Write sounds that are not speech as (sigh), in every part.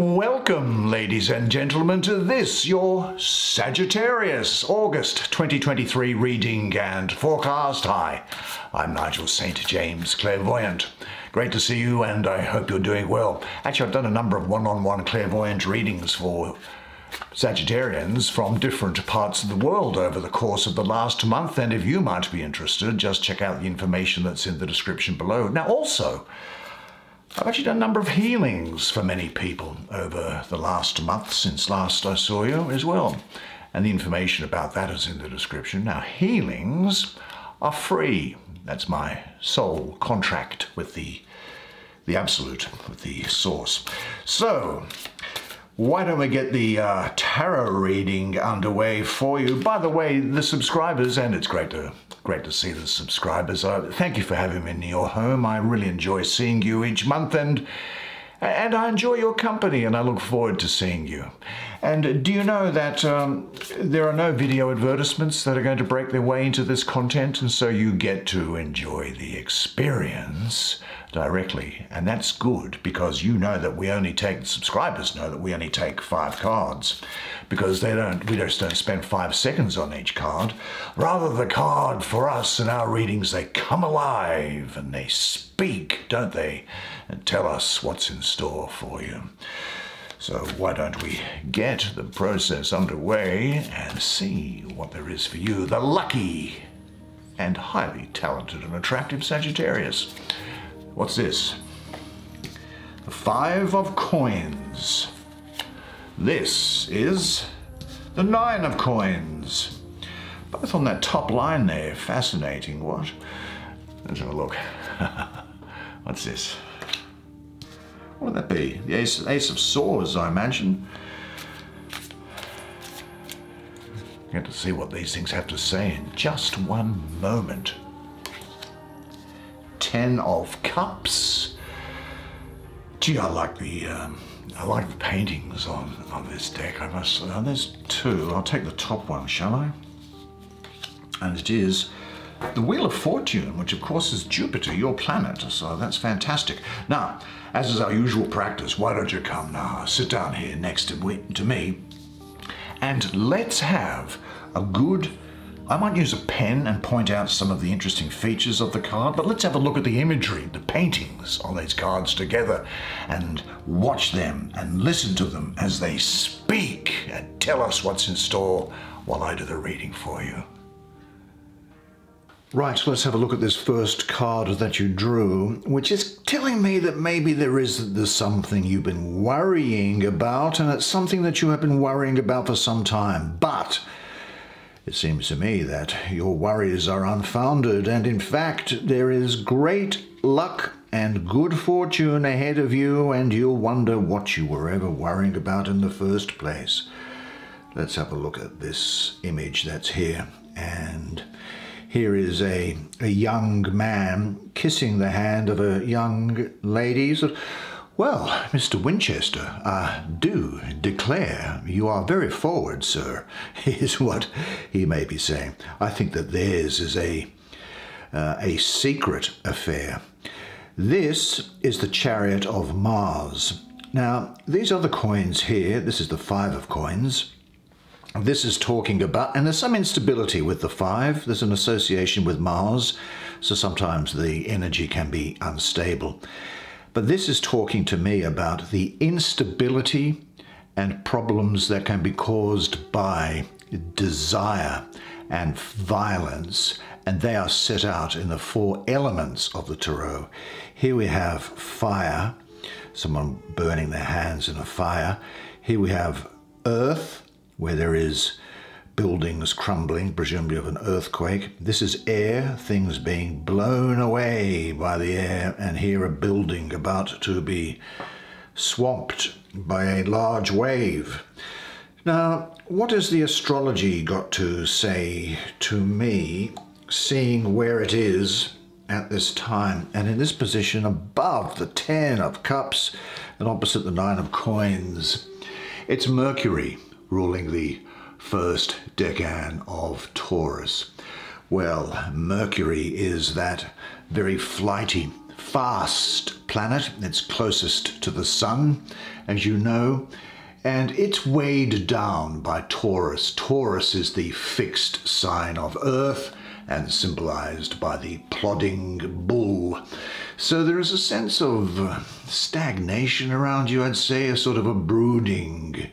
Welcome, ladies and gentlemen, to this, your Sagittarius August 2023 reading and forecast. Hi, I'm Nigel St. James, clairvoyant. Great to see you, and I hope you're doing well. Actually, I've done a number of one on one clairvoyant readings for Sagittarians from different parts of the world over the course of the last month. And if you might be interested, just check out the information that's in the description below. Now, also, I've actually done a number of healings for many people over the last month since last I saw you as well. And the information about that is in the description. Now, healings are free. That's my sole contract with the the absolute, with the source. So, why don't we get the uh, tarot reading underway for you? By the way, the subscribers, and it's great to great to see the subscribers. Uh, thank you for having me in your home. I really enjoy seeing you each month, and and I enjoy your company, and I look forward to seeing you. And do you know that um, there are no video advertisements that are going to break their way into this content, and so you get to enjoy the experience directly. And that's good because you know that we only take, subscribers know that we only take five cards because they don't, we just don't spend five seconds on each card. Rather, the card for us in our readings, they come alive and they speak, don't they? And tell us what's in store for you. So why don't we get the process underway and see what there is for you, the lucky and highly talented and attractive Sagittarius. What's this? The Five of Coins. This is the Nine of Coins. Both on that top line there. Fascinating, what? Let's have a look. (laughs) What's this? What would that be? The Ace, Ace of Swords, I imagine. Get to see what these things have to say in just one moment. Ten of Cups. Gee, I like the um, I like the paintings on on this deck. I must. Uh, there's two. I'll take the top one, shall I? And it is the Wheel of Fortune, which of course is Jupiter, your planet. So that's fantastic. Now, as is our usual practice, why don't you come now, sit down here next to, to me, and let's have a good I might use a pen and point out some of the interesting features of the card, but let's have a look at the imagery, the paintings on these cards together, and watch them and listen to them as they speak and tell us what's in store while I do the reading for you. Right, let's have a look at this first card that you drew, which is telling me that maybe there is there's something you've been worrying about, and it's something that you have been worrying about for some time. But it seems to me that your worries are unfounded, and in fact, there is great luck and good fortune ahead of you, and you'll wonder what you were ever worrying about in the first place. Let's have a look at this image that's here, and here is a, a young man kissing the hand of a young lady. Well, Mr. Winchester, I do declare you are very forward, sir, (laughs) is what he may be saying. I think that theirs is a, uh, a secret affair. This is the chariot of Mars. Now, these other coins here, this is the five of coins, this is talking about, and there's some instability with the five. There's an association with Mars, so sometimes the energy can be unstable. But this is talking to me about the instability and problems that can be caused by desire and violence, and they are set out in the four elements of the tarot. Here we have fire, someone burning their hands in a fire. Here we have earth, where there is buildings crumbling, presumably of an earthquake. This is air, things being blown away by the air, and here a building about to be swamped by a large wave. Now, what has the astrology got to say to me, seeing where it is at this time, and in this position above the Ten of Cups and opposite the Nine of Coins? It's Mercury ruling the first decan of Taurus. Well, Mercury is that very flighty, fast planet. It's closest to the sun, as you know, and it's weighed down by Taurus. Taurus is the fixed sign of Earth and symbolized by the plodding bull. So there is a sense of stagnation around you, I'd say, a sort of a brooding,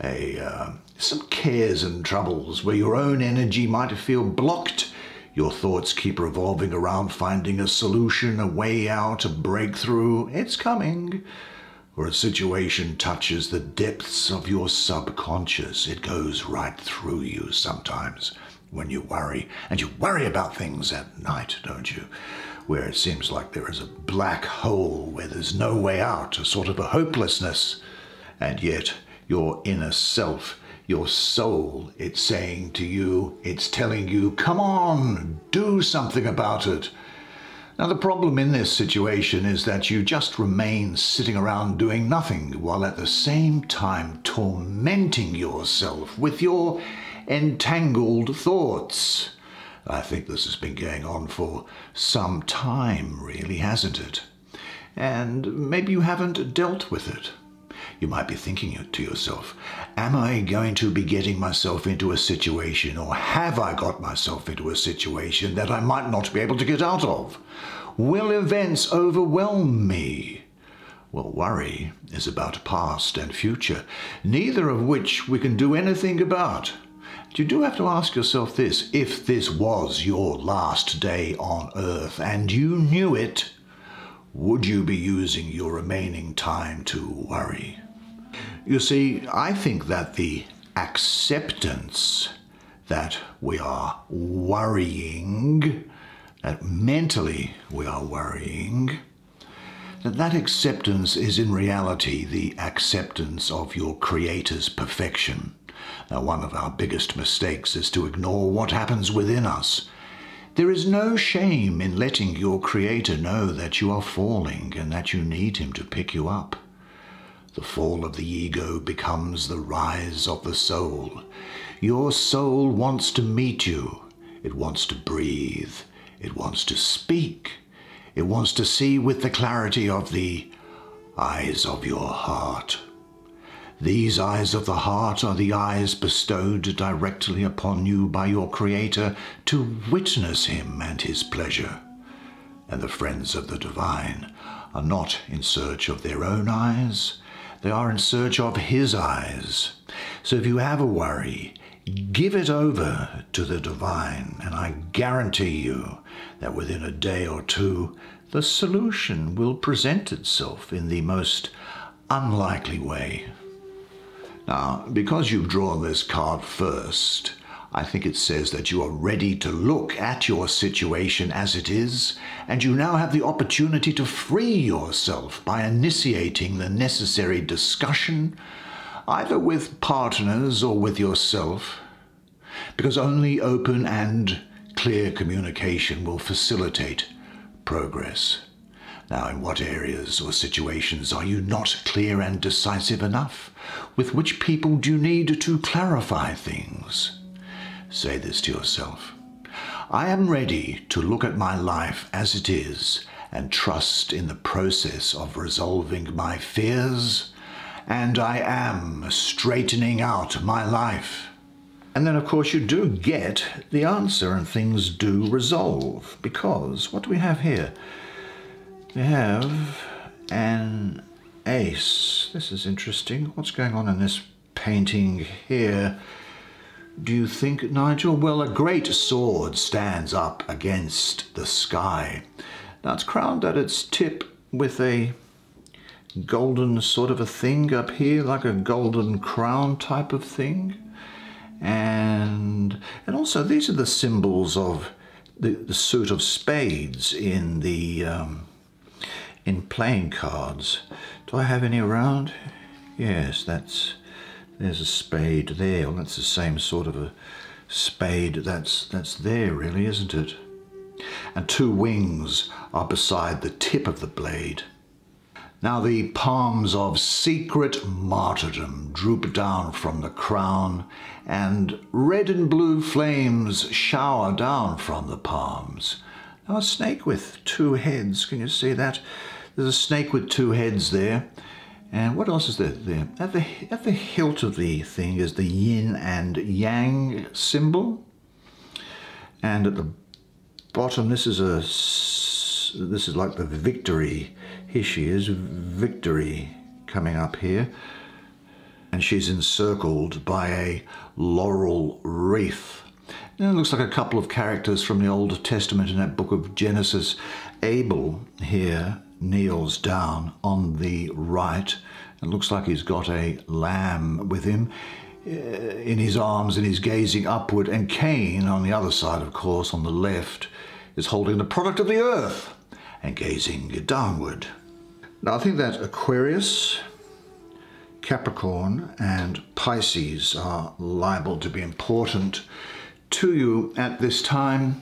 a uh, some cares and troubles where your own energy might feel blocked. Your thoughts keep revolving around finding a solution, a way out, a breakthrough. It's coming. Or a situation touches the depths of your subconscious. It goes right through you sometimes when you worry. And you worry about things at night, don't you? Where it seems like there is a black hole where there's no way out, a sort of a hopelessness. And yet, your inner self, your soul, it's saying to you, it's telling you, come on, do something about it. Now, the problem in this situation is that you just remain sitting around doing nothing while at the same time tormenting yourself with your entangled thoughts. I think this has been going on for some time, really, hasn't it? And maybe you haven't dealt with it. You might be thinking to yourself, Am I going to be getting myself into a situation, or have I got myself into a situation that I might not be able to get out of? Will events overwhelm me? Well, worry is about past and future, neither of which we can do anything about you do have to ask yourself this if this was your last day on earth and you knew it, would you be using your remaining time to worry? You see, I think that the acceptance that we are worrying, that mentally we are worrying, that that acceptance is in reality the acceptance of your Creator's perfection. Now, one of our biggest mistakes is to ignore what happens within us. There is no shame in letting your Creator know that you are falling and that you need Him to pick you up. The fall of the ego becomes the rise of the soul. Your soul wants to meet you. It wants to breathe. It wants to speak. It wants to see with the clarity of the eyes of your heart. These eyes of the heart are the eyes bestowed directly upon you by your Creator to witness Him and His pleasure. And the friends of the divine are not in search of their own eyes, they are in search of His eyes. So if you have a worry, give it over to the divine, and I guarantee you that within a day or two, the solution will present itself in the most unlikely way. Now, because you've drawn this card first, I think it says that you are ready to look at your situation as it is, and you now have the opportunity to free yourself by initiating the necessary discussion, either with partners or with yourself, because only open and clear communication will facilitate progress. Now, in what areas or situations are you not clear and decisive enough? With which people do you need to clarify things? Say this to yourself. I am ready to look at my life as it is and trust in the process of resolving my fears, and I am straightening out my life. And then, of course, you do get the answer and things do resolve because what do we have here? We have an ace. This is interesting. What's going on in this painting here? Do you think, Nigel? Well, a great sword stands up against the sky. Now it's crowned at its tip with a golden sort of a thing up here, like a golden crown type of thing. And, and also these are the symbols of the, the suit of spades in the um, in playing cards. Do I have any around? Yes, that's there's a spade there. Well, that's the same sort of a spade that's that's there really, isn't it? And two wings are beside the tip of the blade. Now the palms of secret martyrdom droop down from the crown, and red and blue flames shower down from the palms. Now a snake with two heads, can you see that? There's a snake with two heads there. And what else is there? there? At, the, at the hilt of the thing is the yin and yang symbol. And at the bottom, this is a this is like the victory. Here she is, victory coming up here. And she's encircled by a laurel wreath. And it looks like a couple of characters from the Old Testament in that book of Genesis. Abel here kneels down on the right. It looks like he's got a lamb with him uh, in his arms and he's gazing upward. And Cain, on the other side, of course, on the left, is holding the product of the earth and gazing downward. Now, I think that Aquarius, Capricorn, and Pisces are liable to be important to you at this time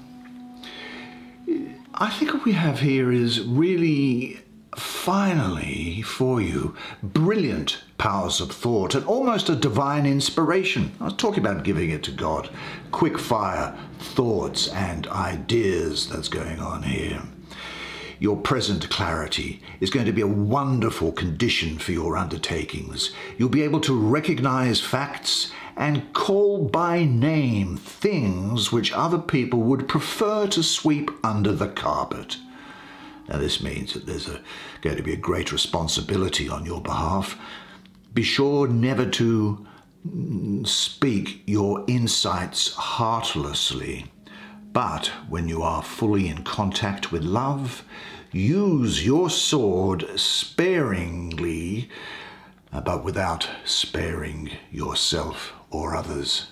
I think what we have here is really finally for you brilliant powers of thought and almost a divine inspiration. I was talking about giving it to God. Quick fire thoughts and ideas that's going on here. Your present clarity is going to be a wonderful condition for your undertakings. You'll be able to recognize facts and call by name things which other people would prefer to sweep under the carpet. Now, this means that there's a, going to be a great responsibility on your behalf. Be sure never to speak your insights heartlessly, but when you are fully in contact with love, use your sword sparingly, uh, but without sparing yourself or others.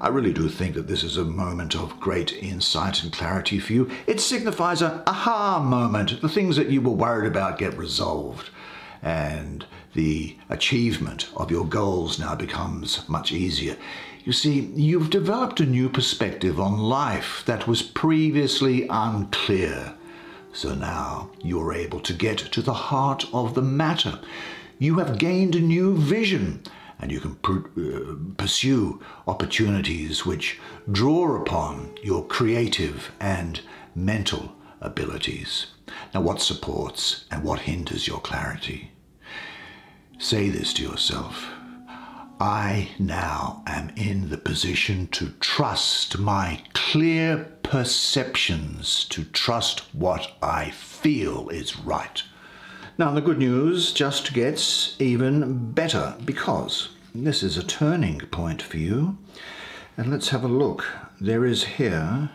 I really do think that this is a moment of great insight and clarity for you. It signifies a aha moment. The things that you were worried about get resolved, and the achievement of your goals now becomes much easier. You see, you've developed a new perspective on life that was previously unclear. So now you're able to get to the heart of the matter. You have gained a new vision and you can uh, pursue opportunities which draw upon your creative and mental abilities. Now, what supports and what hinders your clarity? Say this to yourself. I now am in the position to trust my clear perceptions, to trust what I feel is right. Now, the good news just gets even better because this is a turning point for you. And let's have a look. There is here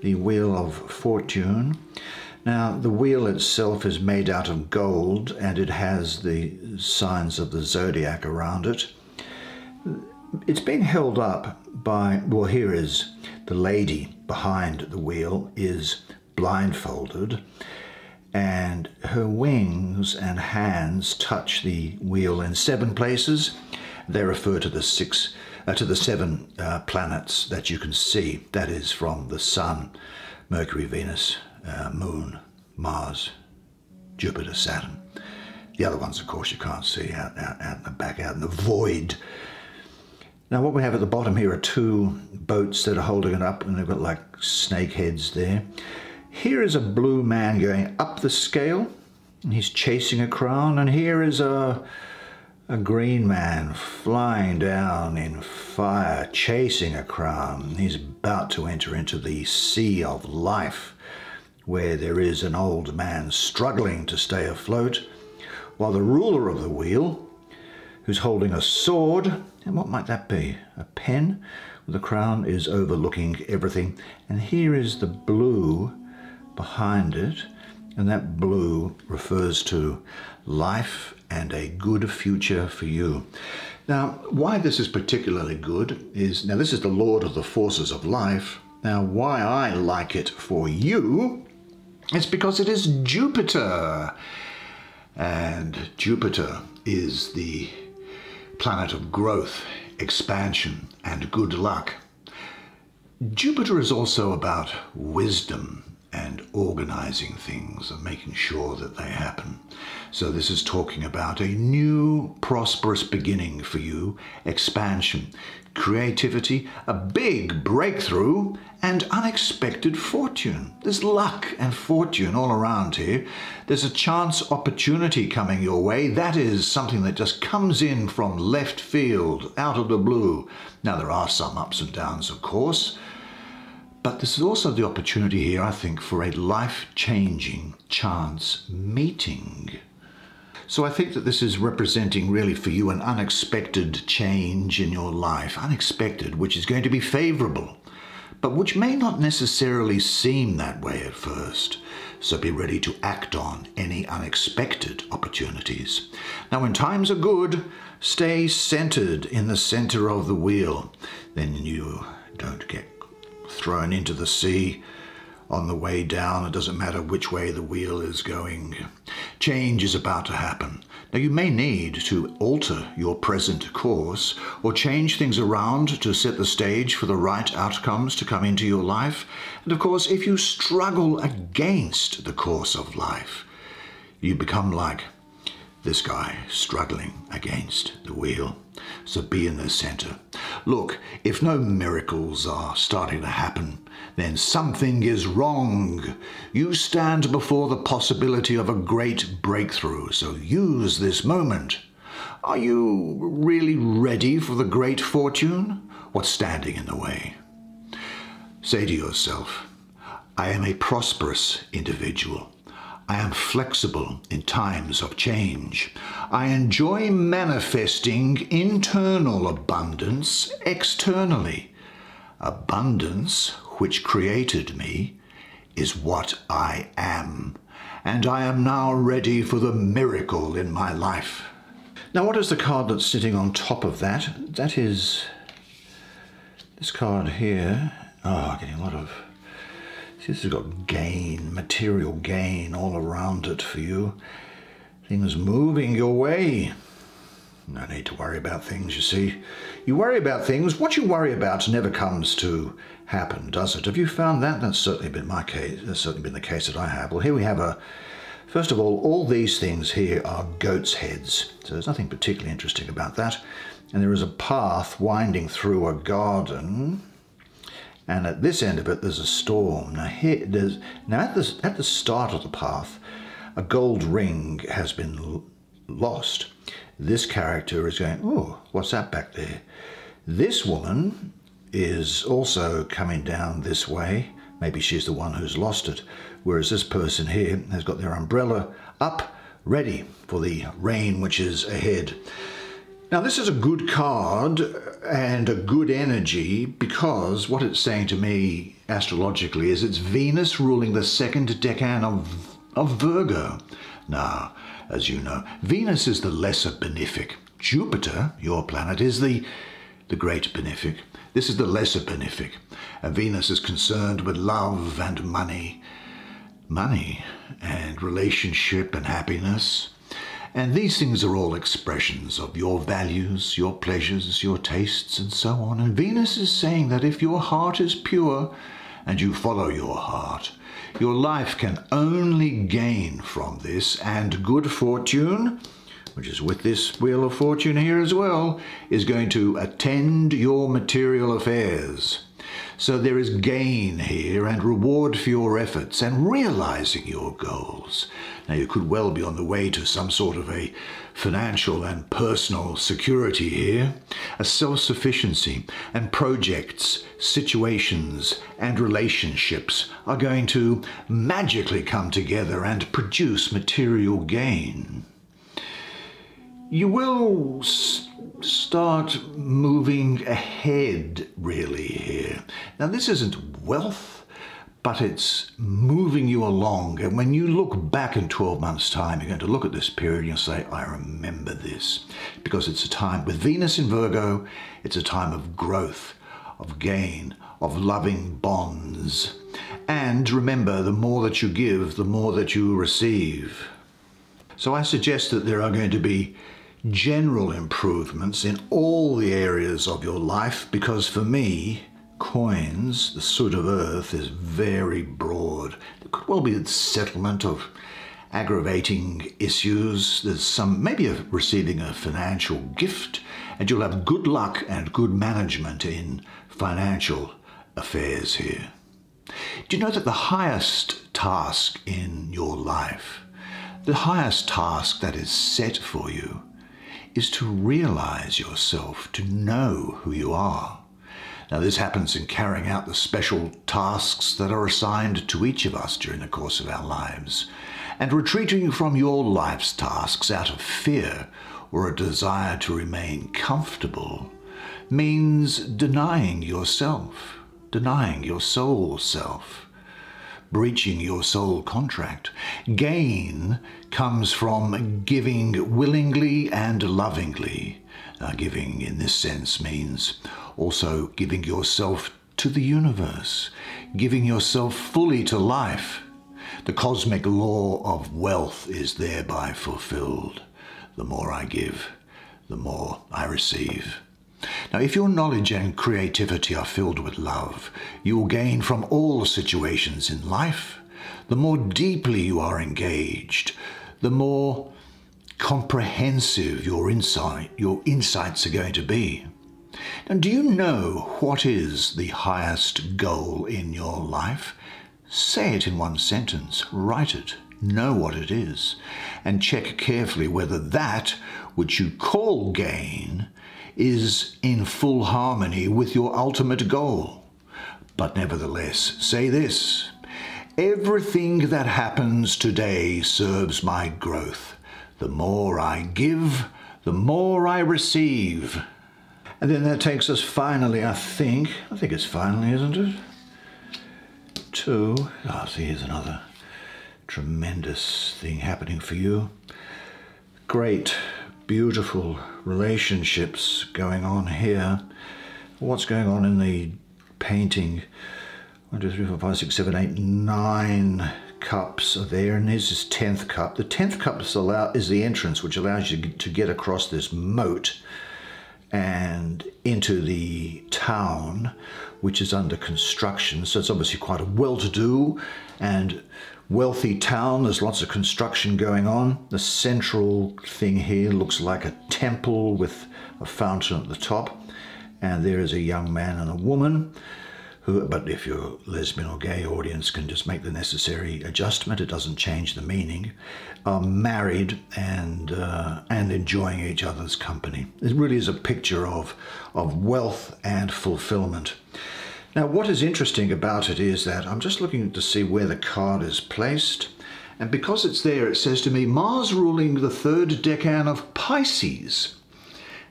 the Wheel of Fortune. Now, the wheel itself is made out of gold and it has the signs of the zodiac around it. It's being held up by, well, here is the lady behind the wheel is blindfolded and her wings and hands touch the wheel in seven places. They refer to the six, uh, to the seven uh, planets that you can see. That is from the Sun, Mercury, Venus, uh, Moon, Mars, Jupiter, Saturn. The other ones, of course, you can't see out, out, out in the back, out in the void. Now, what we have at the bottom here are two boats that are holding it up, and they've got like snake heads there. Here is a blue man going up the scale, and he's chasing a crown, and here is a, a green man flying down in fire, chasing a crown. He's about to enter into the sea of life, where there is an old man struggling to stay afloat, while the ruler of the wheel, who's holding a sword, and what might that be? A pen? The crown is overlooking everything, and here is the blue behind it, and that blue refers to life and a good future for you. Now, why this is particularly good is now, this is the Lord of the forces of life. Now, why I like it for you is because it is Jupiter. And Jupiter is the planet of growth, expansion, and good luck. Jupiter is also about wisdom and organizing things and making sure that they happen. So, this is talking about a new prosperous beginning for you, expansion, creativity, a big breakthrough, and unexpected fortune. There's luck and fortune all around here. There's a chance opportunity coming your way. That is something that just comes in from left field, out of the blue. Now, there are some ups and downs, of course. But this is also the opportunity here, I think, for a life changing chance meeting. So I think that this is representing really for you an unexpected change in your life, unexpected, which is going to be favorable, but which may not necessarily seem that way at first. So be ready to act on any unexpected opportunities. Now, when times are good, stay centered in the center of the wheel. Then you don't get thrown into the sea on the way down. It doesn't matter which way the wheel is going. Change is about to happen. Now, you may need to alter your present course or change things around to set the stage for the right outcomes to come into your life. And of course, if you struggle against the course of life, you become like this guy struggling against the wheel. So be in the center. Look, if no miracles are starting to happen, then something is wrong. You stand before the possibility of a great breakthrough, so use this moment. Are you really ready for the great fortune? What's standing in the way? Say to yourself, I am a prosperous individual. I am flexible in times of change. I enjoy manifesting internal abundance externally. Abundance, which created me, is what I am, and I am now ready for the miracle in my life. Now, what is the card that's sitting on top of that? That is this card here. Oh, getting a lot of this has got gain, material gain all around it for you. Things moving your way. No need to worry about things, you see. You worry about things, what you worry about never comes to happen, does it? Have you found that? That's certainly been my case. That's certainly been the case that I have. Well, here we have a, first of all, all these things here are goat's heads. So there's nothing particularly interesting about that. And there is a path winding through a garden and at this end of it there's a storm. Now here there's now at the at the start of the path, a gold ring has been lost. This character is going, oh, what's that back there? This woman is also coming down this way. Maybe she's the one who's lost it. Whereas this person here has got their umbrella up, ready for the rain which is ahead. Now, this is a good card and a good energy because what it's saying to me astrologically is it's Venus ruling the second decan of, of Virgo. Now, as you know, Venus is the lesser benefic. Jupiter, your planet, is the, the great benefic. This is the lesser benefic. And Venus is concerned with love and money. Money and relationship and happiness. And these things are all expressions of your values, your pleasures, your tastes, and so on. And Venus is saying that if your heart is pure and you follow your heart, your life can only gain from this, and good fortune, which is with this Wheel of Fortune here as well, is going to attend your material affairs. So there is gain here and reward for your efforts and realizing your goals. Now, you could well be on the way to some sort of a financial and personal security here, a self sufficiency, and projects, situations, and relationships are going to magically come together and produce material gain. You will start moving ahead really. Now, this isn't wealth, but it's moving you along. And when you look back in 12 months' time, you're going to look at this period and you'll say, I remember this. Because it's a time with Venus in Virgo, it's a time of growth, of gain, of loving bonds. And remember, the more that you give, the more that you receive. So I suggest that there are going to be general improvements in all the areas of your life because for me, coins, the suit of earth is very broad. There could well be a settlement of aggravating issues. There's some, maybe a, receiving a financial gift, and you'll have good luck and good management in financial affairs here. Do you know that the highest task in your life, the highest task that is set for you, is to realize yourself, to know who you are? Now, this happens in carrying out the special tasks that are assigned to each of us during the course of our lives. And retreating from your life's tasks out of fear or a desire to remain comfortable means denying yourself, denying your soul self, breaching your soul contract. Gain comes from giving willingly and lovingly. Uh, giving in this sense means also giving yourself to the universe, giving yourself fully to life. The cosmic law of wealth is thereby fulfilled. The more I give, the more I receive. Now, if your knowledge and creativity are filled with love, you will gain from all situations in life. The more deeply you are engaged, the more comprehensive your insight, your insights are going to be. Now, do you know what is the highest goal in your life? Say it in one sentence, write it, know what it is, and check carefully whether that which you call gain is in full harmony with your ultimate goal. But nevertheless, say this everything that happens today serves my growth. The more I give, the more I receive. And then that takes us finally, I think, I think it's finally, isn't it? To, ah, oh, see, here's another tremendous thing happening for you. Great, beautiful relationships going on here. What's going on in the painting? One, two, three, four, five, six, seven, eight, nine cups are there, and there's this tenth cup. The tenth cup is, allow, is the entrance, which allows you to get across this moat and into the town, which is under construction. So it's obviously quite a well-to-do and wealthy town. There's lots of construction going on. The central thing here looks like a temple with a fountain at the top. And there is a young man and a woman who, but if your lesbian or gay audience can just make the necessary adjustment, it doesn't change the meaning, are married and, uh, and enjoying each other's company. It really is a picture of, of wealth and fulfillment. Now, what is interesting about it is that I'm just looking to see where the card is placed. And because it's there, it says to me, Mars ruling the third decan of Pisces.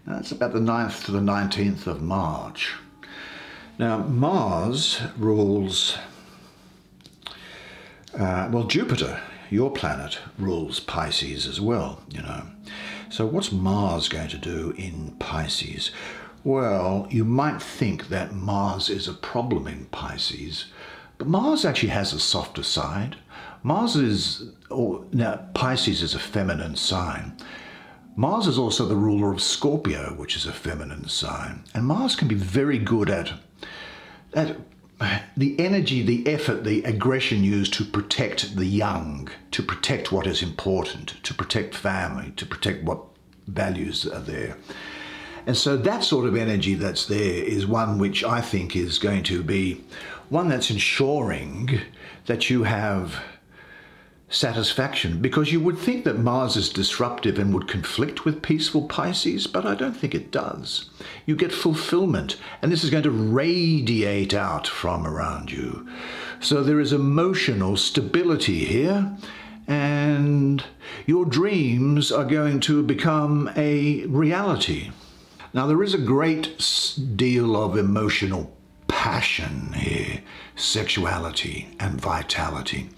Now, that's about the 9th to the 19th of March. Now, Mars rules, uh, well, Jupiter, your planet, rules Pisces as well, you know. So, what's Mars going to do in Pisces? Well, you might think that Mars is a problem in Pisces, but Mars actually has a softer side. Mars is, or now Pisces is a feminine sign. Mars is also the ruler of Scorpio, which is a feminine sign. And Mars can be very good at that the energy, the effort, the aggression used to protect the young, to protect what is important, to protect family, to protect what values are there. And so that sort of energy that's there is one which I think is going to be one that's ensuring that you have satisfaction because you would think that Mars is disruptive and would conflict with peaceful Pisces, but I don't think it does. You get fulfillment, and this is going to radiate out from around you. So there is emotional stability here, and your dreams are going to become a reality. Now, there is a great deal of emotional passion here, sexuality and vitality.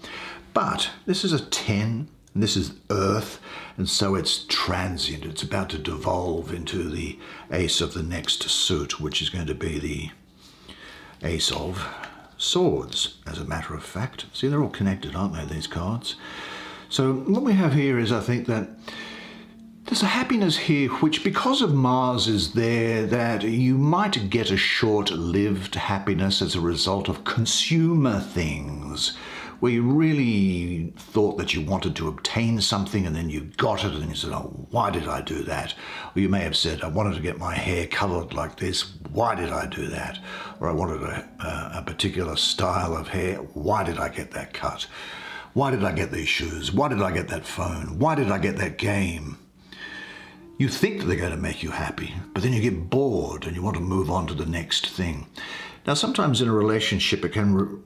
But this is a 10, and this is Earth, and so it's transient. It's about to devolve into the ace of the next suit, which is going to be the ace of swords, as a matter of fact. See, they're all connected, aren't they, these cards? So what we have here is, I think, that There's a happiness here which, because of Mars is there, that you might get a short lived happiness as a result of consumer things, where you really thought that you wanted to obtain something and then you got it and you said, Oh, why did I do that? Or you may have said, I wanted to get my hair colored like this. Why did I do that? Or I wanted a, a, a particular style of hair. Why did I get that cut? Why did I get these shoes? Why did I get that phone? Why did I get that game? You think they're going to make you happy, but then you get bored and you want to move on to the next thing. Now, sometimes in a relationship, it can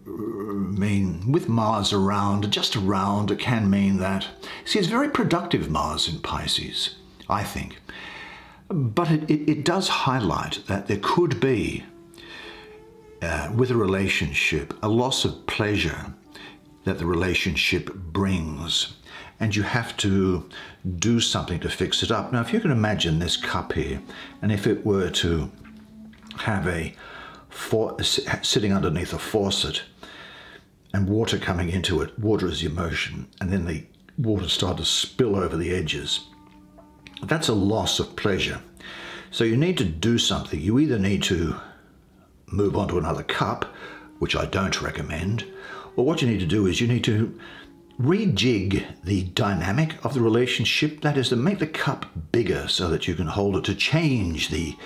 mean, with Mars around, just around, it can mean that. See, it's very productive, Mars in Pisces, I think. But it, it, it does highlight that there could be, uh, with a relationship, a loss of pleasure that the relationship brings and you have to do something to fix it up. Now, if you can imagine this cup here, and if it were to have a for, sitting underneath a faucet and water coming into it, water is the motion, and then the water started to spill over the edges. That's a loss of pleasure. So you need to do something. You either need to move on to another cup, which I don't recommend, or what you need to do is you need to rejig the dynamic of the relationship. That is to make the cup bigger so that you can hold it, to change the,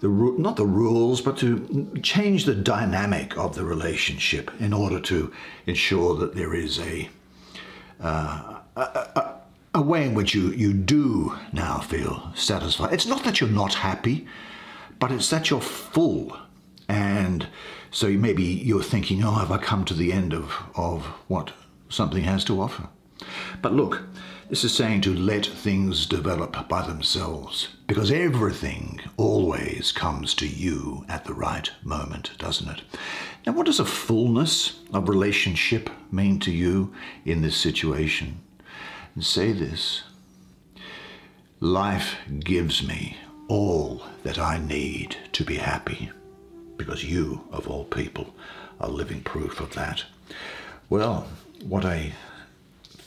the not the rules, but to change the dynamic of the relationship in order to ensure that there is a, uh, a, a, a way in which you, you do now feel satisfied. It's not that you're not happy, but it's that you're full. And so maybe you're thinking, oh, have I come to the end of, of what something has to offer. But look, this is saying to let things develop by themselves, because everything always comes to you at the right moment, doesn't it? Now, what does a fullness of relationship mean to you in this situation? And say this Life gives me all that I need to be happy, because you, of all people, are living proof of that. Well, what a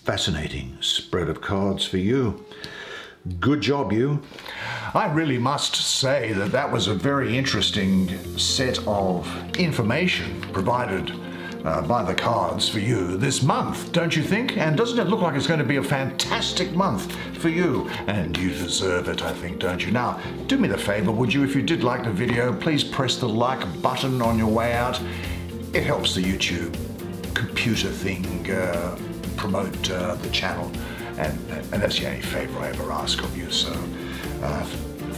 fascinating spread of cards for you. Good job, you. I really must say that that was a very interesting set of information provided uh, by the cards for you this month, don't you think? And doesn't it look like it's going to be a fantastic month for you? And you deserve it, I think, don't you? Now, do me the favor, would you, if you did like the video, please press the like button on your way out. It helps the YouTube computer thing uh, promote uh, the channel, and, and that's the only favour I ever ask of you. So uh,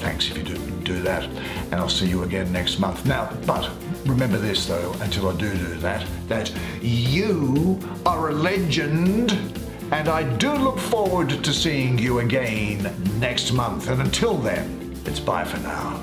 thanks if you do do that, and I'll see you again next month. Now, but remember this though, until I do do that, that you are a legend. And I do look forward to seeing you again next month. And until then, it's bye for now.